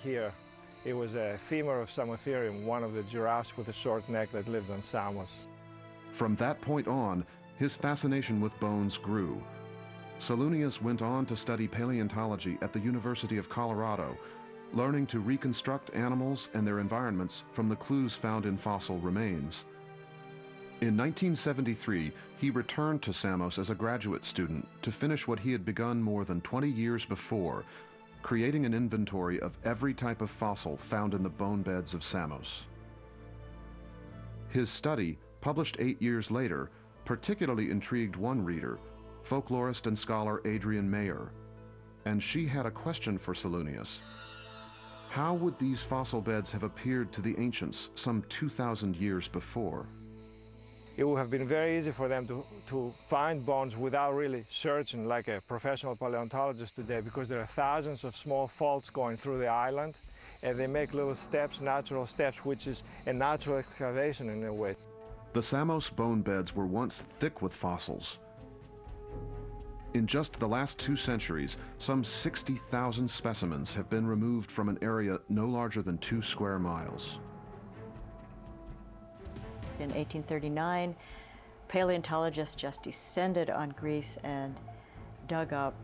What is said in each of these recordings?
Here, it was a femur of Samotherium, one of the giraffes with a short neck that lived on Samos. From that point on, his fascination with bones grew. Solounias went on to study paleontology at the University of Colorado, learning to reconstruct animals and their environments from the clues found in fossil remains. In 1973, he returned to Samos as a graduate student to finish what he had begun more than 20 years before, creating an inventory of every type of fossil found in the bone beds of Samos. His study, published eight years later, particularly intrigued one reader, folklorist and scholar Adrienne Mayor, And she had a question for Solounias. How would these fossil beds have appeared to the ancients some 2,000 years before? It would have been very easy for them to, to find bones without really searching like a professional paleontologist today because there are thousands of small faults going through the island and they make little steps, natural steps, which is a natural excavation in a way. The Samos bone beds were once thick with fossils. In just the last two centuries, some 60,000 specimens have been removed from an area no larger than two square miles. In 1839, paleontologists just descended on Greece and dug up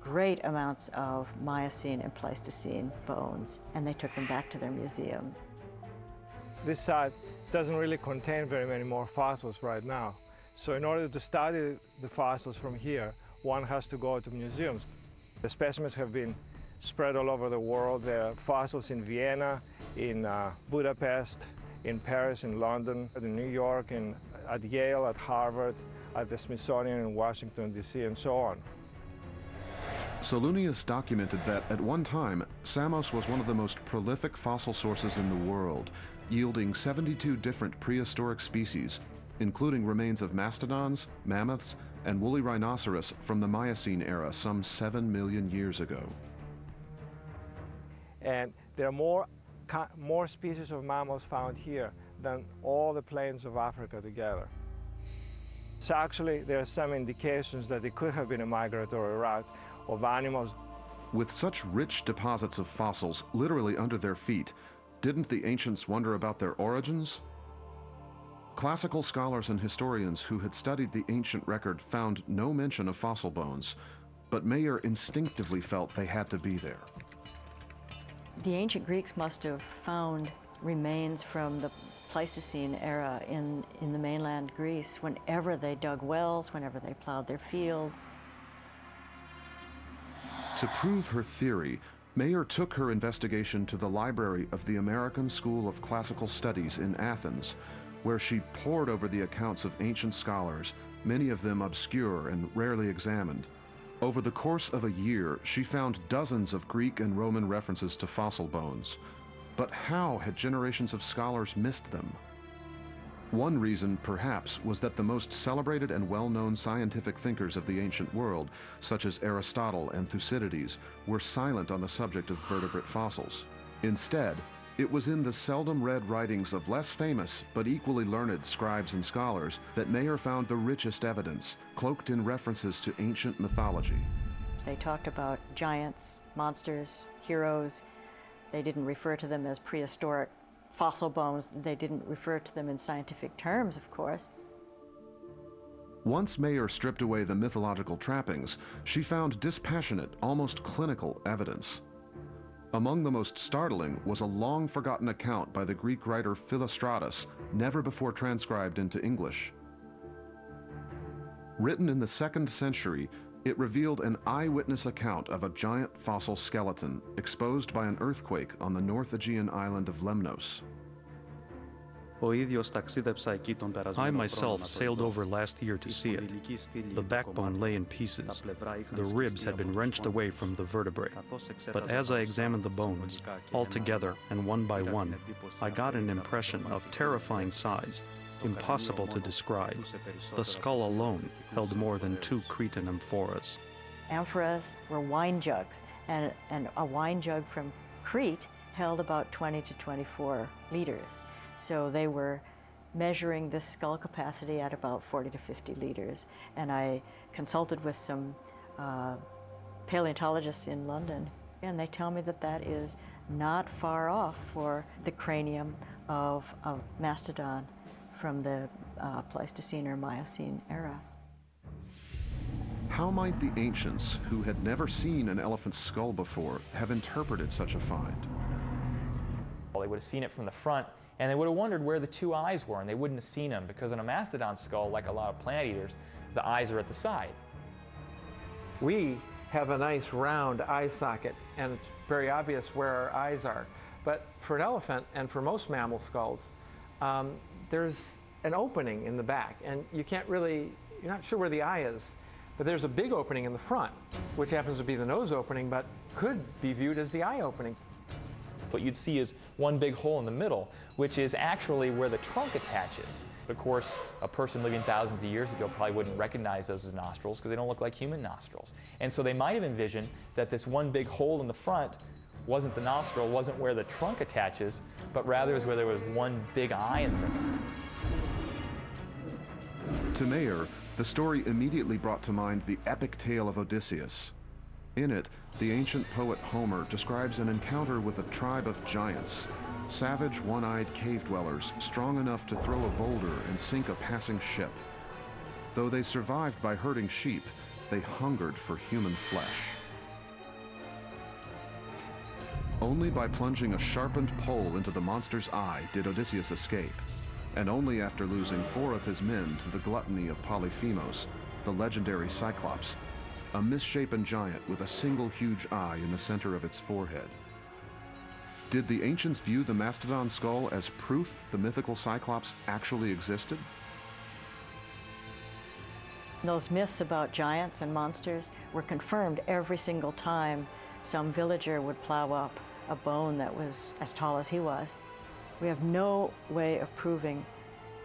great amounts of Miocene and Pleistocene bones, and they took them back to their museums. This site doesn't really contain very many more fossils right now. So in order to study the fossils from here, one has to go to museums. The specimens have been spread all over the world. There are fossils in Vienna, in uh, Budapest, in Paris, in London, in New York, in, at Yale, at Harvard, at the Smithsonian in Washington, D.C., and so on. Solounias documented that at one time, Samos was one of the most prolific fossil sources in the world, yielding 72 different prehistoric species, including remains of mastodons, mammoths, and woolly rhinoceros from the Miocene era some 7 million years ago. And there are more, more species of mammals found here than all the plains of Africa together. So actually, there are some indications that it could have been a migratory route of animals. With such rich deposits of fossils literally under their feet, didn't the ancients wonder about their origins? Classical scholars and historians who had studied the ancient record found no mention of fossil bones, but Mayor instinctively felt they had to be there. The ancient Greeks must have found remains from the Pleistocene era in, in the mainland Greece whenever they dug wells, whenever they plowed their fields. To prove her theory, Mayor took her investigation to the library of the American School of Classical Studies in Athens, where she pored over the accounts of ancient scholars, many of them obscure and rarely examined. Over the course of a year, she found dozens of Greek and Roman references to fossil bones. But how had generations of scholars missed them? One reason, perhaps, was that the most celebrated and well-known scientific thinkers of the ancient world, such as Aristotle and Thucydides, were silent on the subject of vertebrate fossils. Instead, it was in the seldom read writings of less famous but equally learned scribes and scholars that Mayor found the richest evidence, cloaked in references to ancient mythology. They talked about giants, monsters, heroes. They didn't refer to them as prehistoric fossil bones. They didn't refer to them in scientific terms, of course. Once Mayor stripped away the mythological trappings, she found dispassionate, almost clinical evidence. Among the most startling was a long forgotten account by the Greek writer Philostratus, never before transcribed into English. Written in the second century, it revealed an eyewitness account of a giant fossil skeleton exposed by an earthquake on the North Aegean island of Lemnos. I myself sailed over last year to see it. The backbone lay in pieces. The ribs had been wrenched away from the vertebrae. But as I examined the bones, all together and one by one, I got an impression of terrifying size, impossible to describe. The skull alone held more than two Cretan amphoras. Amphoras were wine jugs, and, and a wine jug from Crete held about 20 to 24 liters. So they were measuring the skull capacity at about 40 to 50 liters. And I consulted with some uh, paleontologists in London, and they tell me that that is not far off for the cranium of a mastodon from the uh, Pleistocene or Miocene era. How might the ancients, who had never seen an elephant's skull before, have interpreted such a find? Well, they would have seen it from the front, and they would have wondered where the two eyes were, and they wouldn't have seen them because in a mastodon skull, like a lot of plant eaters, the eyes are at the side. We have a nice round eye socket, and it's very obvious where our eyes are. But for an elephant and for most mammal skulls, um, there's an opening in the back, and you can't really, you're not sure where the eye is. But there's a big opening in the front, which happens to be the nose opening, but could be viewed as the eye opening. What you'd see is one big hole in the middle, which is actually where the trunk attaches. Of course, a person living thousands of years ago probably wouldn't recognize those as nostrils because they don't look like human nostrils. And so they might have envisioned that this one big hole in the front wasn't the nostril, wasn't where the trunk attaches, but rather is where there was one big eye in the middle. To Mayor, the story immediately brought to mind the epic tale of Odysseus. In it, the ancient poet Homer describes an encounter with a tribe of giants, savage, one-eyed cave dwellers strong enough to throw a boulder and sink a passing ship. Though they survived by herding sheep, they hungered for human flesh. Only by plunging a sharpened pole into the monster's eye did Odysseus escape and only after losing four of his men to the gluttony of Polyphemus, the legendary Cyclops, a misshapen giant with a single huge eye in the center of its forehead. Did the ancients view the mastodon skull as proof the mythical Cyclops actually existed? Those myths about giants and monsters were confirmed every single time some villager would plow up a bone that was as tall as he was we have no way of proving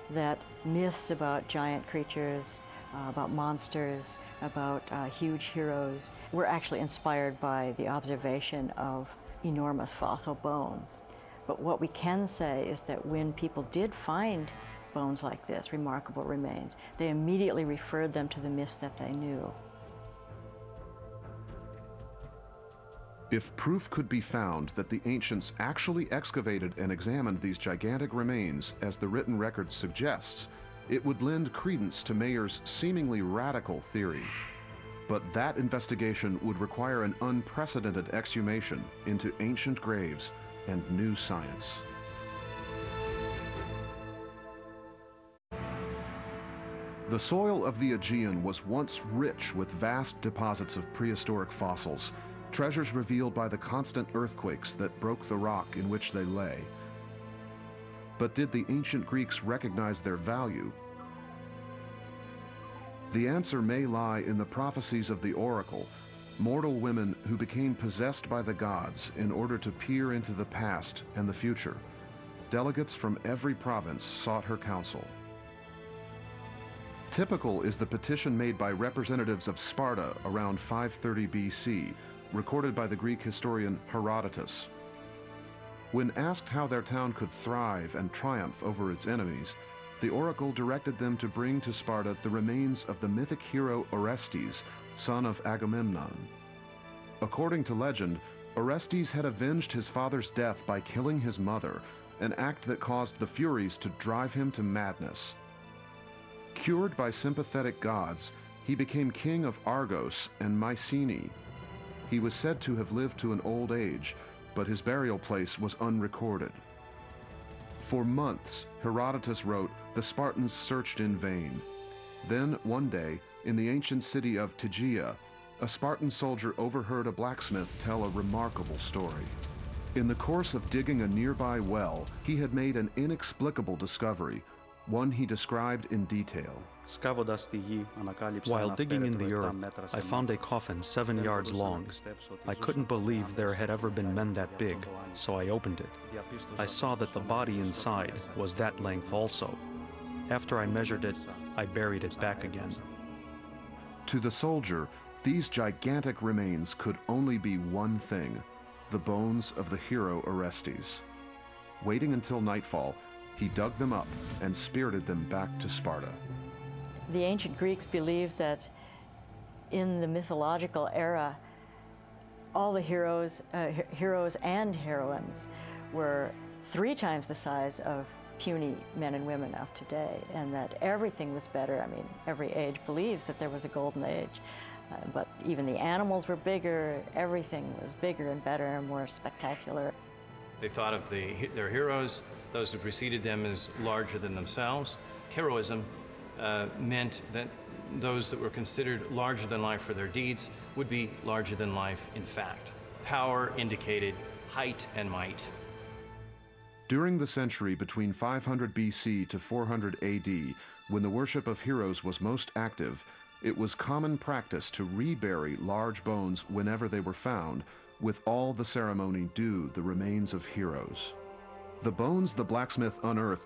that myths about giant creatures, uh, about monsters, about uh, huge heroes were actually inspired by the observation of enormous fossil bones. But what we can say is that when people did find bones like this, remarkable remains, they immediately referred them to the myths that they knew. If proof could be found that the ancients actually excavated and examined these gigantic remains, as the written record suggests, it would lend credence to Mayor's seemingly radical theory. But that investigation would require an unprecedented exhumation into ancient graves and new science. The soil of the Aegean was once rich with vast deposits of prehistoric fossils, treasures revealed by the constant earthquakes that broke the rock in which they lay. But did the ancient Greeks recognize their value? The answer may lie in the prophecies of the oracle, mortal women who became possessed by the gods in order to peer into the past and the future. Delegates from every province sought her counsel. Typical is the petition made by representatives of Sparta around 530 BC, recorded by the Greek historian Herodotus. When asked how their town could thrive and triumph over its enemies, the oracle directed them to bring to Sparta the remains of the mythic hero Orestes, son of Agamemnon. According to legend, Orestes had avenged his father's death by killing his mother, an act that caused the Furies to drive him to madness. Cured by sympathetic gods, he became king of Argos and Mycenae, he was said to have lived to an old age, but his burial place was unrecorded. For months, Herodotus wrote, the Spartans searched in vain. Then, one day, in the ancient city of Tegea, a Spartan soldier overheard a blacksmith tell a remarkable story. In the course of digging a nearby well, he had made an inexplicable discovery, one he described in detail. While digging in the earth, I found a coffin seven yards long. I couldn't believe there had ever been men that big, so I opened it. I saw that the body inside was that length also. After I measured it, I buried it back again. To the soldier, these gigantic remains could only be one thing the bones of the hero Orestes. Waiting until nightfall, he dug them up and spirited them back to Sparta. The ancient Greeks believed that in the mythological era, all the heroes, uh, heroes and heroines were three times the size of puny men and women of today, and that everything was better. I mean, every age believes that there was a golden age, uh, but even the animals were bigger, everything was bigger and better and more spectacular. They thought of the, their heroes, those who preceded them, as larger than themselves. Heroism uh, meant that those that were considered larger than life for their deeds would be larger than life in fact. Power indicated height and might. During the century between 500 BC to 400 AD, when the worship of heroes was most active, it was common practice to rebury large bones whenever they were found, with all the ceremony due the remains of heroes. The bones the blacksmith unearthed